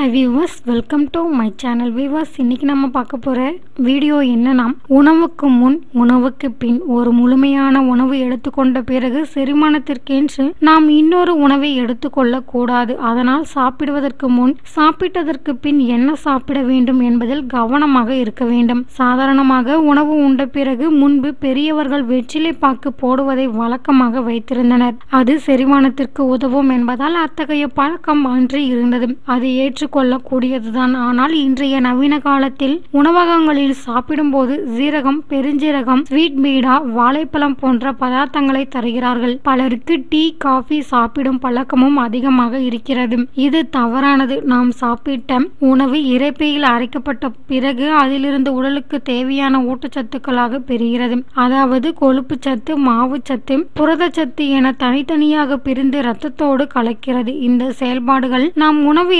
Hi viewers welcome to my channel viewers இன்னைக்கு நம்ம பார்க்க போகிற வீடியோ என்னன்னா உணவுக்கு முன் உணவுக்கு பின் ஒரு முழுமையான உணவு எடுத்துக்கொண்ட பிறகு செரிமானத்திற்கென்று நாம் இன்னொரு உணவை எடுத்துக்கொள்ள கூடாது. அதனால் சாப்பிடுவதற்கு முன் சாப்பிட்டதற்கு பின் என்ன சாப்பிட வேண்டும் என்பதில் கவனமாக இருக்க வேண்டும். சாதாரணமாக உணவு உண்ட பிறகு முன்பு பெரியவர்கள் வெற்றிலை பாக்கு போடுவதை வழக்கமாக வைத்திருந்தனர். அது செரிமானத்திற்கு உதவும் என்பதால் அத்தகைய பழக்கம் அன்று இருந்தது. அது ஏற்று ஏற்றுக்கொள்ளக்கூடியதுதான். ஆனால் இன்றைய நவீன காலத்தில் உணவகங்களில் சாப்பிடும்போது சீரகம் பெருஞ்சீரகம் ஸ்வீட் பீடா வாழைப்பழம் போன்ற பதார்த்தங்களை தருகிறார்கள். பலருக்கு டீ காஃபி சாப்பிடும் பழக்கமும் அதிகமாக இருக்கிறது. இது தவறானது. நாம் சாப்பிட்ட உணவு இறைப்பையில் அரைக்கப்பட்ட பிறகு அதிலிருந்து உடலுக்கு தேவையான ஊட்டச்சத்துக்களாக பெறுகிறது. அதாவது கொழுப்பு சத்து மாவுச்சத்து புரதச்சத்து என தனித்தனியாக பிரிந்து இரத்தத்தோடு கலக்கிறது. இந்த செயல்பாடுகள் நாம் உணவு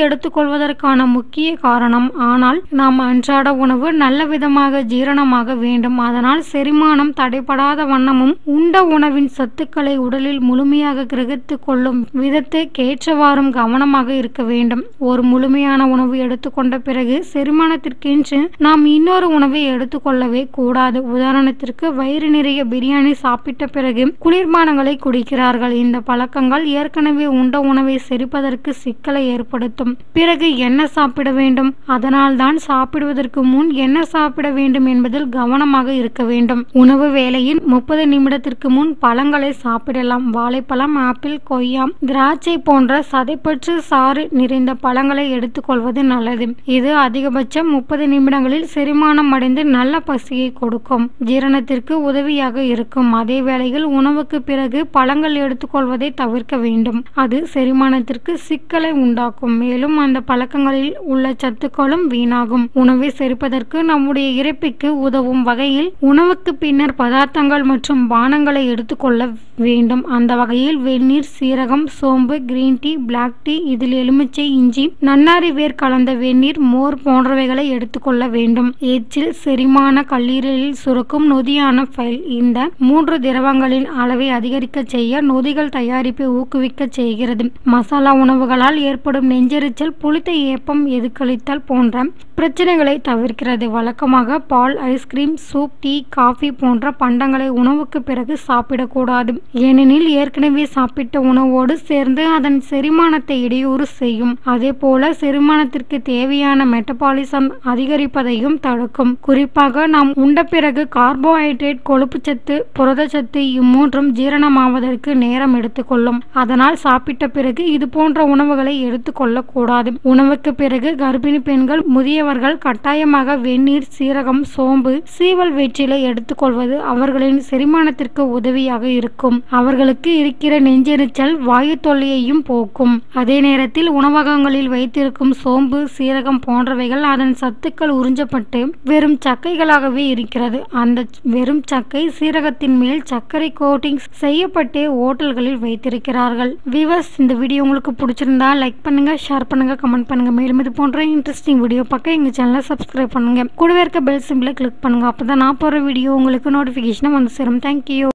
எடுத்துக்கொள்வதற்கான முக்கிய காரணம். ஆனால் நாம் அன்றாட உணவு நல்ல விதமாக ஜீரணமாக வேண்டும். அதனால் செரிமானம் தடைபடாத வண்ணமும் உண்ட உணவின் சத்துக்களை உடலில் முழுமையாக கிரகித்து கொள்ளும் விதத்தை கேற்றவாறும் கவனமாக இருக்க வேண்டும். ஒரு முழுமையான உணவு எடுத்துக்கொண்ட பிறகு செரிமானத்திற்கென்று நாம் இன்னொரு உணவை எடுத்துக்கொள்ளவே கூடாது. உதாரணத்திற்கு வயிறு நிறைய பிரியாணி சாப்பிட்ட பிறகு குளிர்பானங்களை குடிக்கிறார்கள். இந்த பழக்கங்கள் ஏற்கனவே உண்ட உணவை செரிப்பதற்கு சிக்கலை ஏற்படுத்தும். பிறகு என்ன சாப்பிட வேண்டும்? அதனால் தான் சாப்பிடுவதற்கு முன் என்ன சாப்பிட வேண்டும் என்பதில் கவனமாக இருக்க வேண்டும். உணவு வேளையில் முப்பது நிமிடத்திற்கு முன் பழங்களை சாப்பிடலாம். வாழைப்பழம் ஆப்பிள் கொய்யா திராட்சை போன்ற சதைப்பற்று சாறு நிறைந்த பழங்களை எடுத்துக்கொள்வது நல்லது. இது அதிகபட்சம் முப்பது நிமிடங்களில் செரிமானம் அடைந்து நல்ல பசியை கொடுக்கும். ஜீரணத்திற்கு உதவியாக இருக்கும். அதே வேளையில் உணவுக்கு பிறகு பழங்கள் எடுத்துக்கொள்வதை தவிர்க்க வேண்டும். அது செரிமானத்திற்கு சிக்கலை உண்டாக்கும். மேலும் அந்த பழக்கங்களில் உள்ள சத்துக்களும் வீணாகும். உணவை செரிப்பதற்கு நம்முடைய இறைப்பிற்கு உதவும் வகையில் உணவுக்கு பின்னர் பதார்த்தங்கள் மற்றும் பானங்களை எடுத்துக்கொள்ள வேண்டும். அந்த வகையில் வெந்நீர் சீரகம் சோம்பு கிரீன் டீ பிளாக் டீ இதில் எலுமிச்சை இஞ்சி நன்னாரி வேர் கலந்த வெந்நீர் மோர் போன்றவைகளை எடுத்துக்கொள்ள வேண்டும். எச்சில் செரிமான கல்லீரலில் சுரக்கும் நொதியான ஃபைல் இந்த மூன்று திரவங்களின் அளவை அதிகரிக்க செய்ய நொதிகள் தயாரிப்பை ஊக்குவிக்க செய்கிறது. மசாலா உணவுகளால் ஏற்படும் நெஞ்செரிச்சல் புளித்த ஏப்பம் எதுக்களித்தல் போன்ற பிரச்சனைகளை தவிர்க்கிறது. வழக்கமாக பால் ice cream soup tea coffee போன்ற பண்டங்களை உணவுக்கு பிறகு சாப்பிடக்கூடாது. ஏனெனில் ஏற்கனவே சாப்பிட்ட உணவோடு சேர்ந்து அதன் செரிமானத்தை இடையூறு செய்யும். அதே போல செரிமானத்திற்கு தேவையான மெட்டபாலிசம் அதிகரிப்பதையும் தடுக்கும். குறிப்பாக நாம் உண்ட பிறகு கார்போஹைட்ரேட் கொழுப்புச்சத்து புரதச்சத்து இம்மூன்றும் ஜீரணமாவதற்கு நேரம் எடுத்துக்கொள்ளும். அதனால் சாப்பிட்ட பிறகு இது போன்ற உணவுகளை எடுத்துக்கொள்ளக்கூடாது. உணவுக்கு பிறகு கர்ப்பிணி பெண்கள் முதியவர்கள் கட்டாயமாக வெந்நீர் சீரகம் சோம்பு சீவல் வெற்றிலை எடுத்துக்கொள்வது அவர்களின் செரிமானத்திற்கு உதவியாக இருக்கும். அவர்களுக்கு இருக்கிற நெஞ்செரிச்சல் வாயு தொல்லையையும் போக்கும். அதே நேரத்தில் உணவகங்களில் வைத்திருக்கும் சோம்பு சீரகம் போன்றவைகள் அதன் சத்துக்கள் உறிஞ்சப்பட்டு வெறும் சக்கைகளாகவே இருக்கிறது. அந்த வெறும் சக்கை சீரகத்தின் மேல் சர்க்கரை கோட்டிங் செய்யப்பட்டு ஓட்டல்களில் வைத்திருக்கிறார்கள். விவர்ஸ் இந்த வீடியோ உங்களுக்கு பிடிச்சிருந்தா லைக் பண்ணுங்க ஷேர் பண்ணுங்க கமெண்ட் பண்ணுங்க. மேலும் இது போன்ற இன்ட்ரெஸ்டிங் வீடியோ பார்க்க எங்கள் சேனலை சப்ஸ்கிரைப் பண்ணுங்க. கூடவே இருக்க பெல் சிம்பிளை கிளிக் பண்ணுங்க. அப்பதான் நான் போகிற வீடியோ உங்களுக்கு நோட்டிஃபிகேஷனாக வந்து சேரும். தேங்க்யூ